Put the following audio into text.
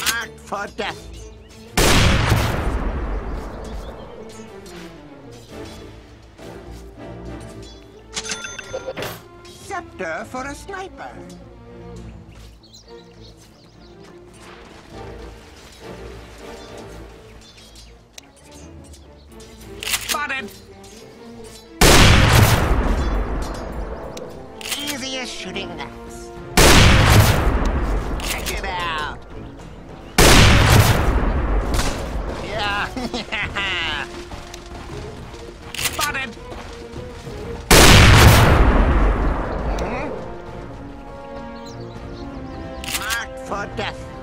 Marked for death. Scepter for a sniper. Spotted! Easiest shooting Yeah. Spotted! Hmm? Marked for death.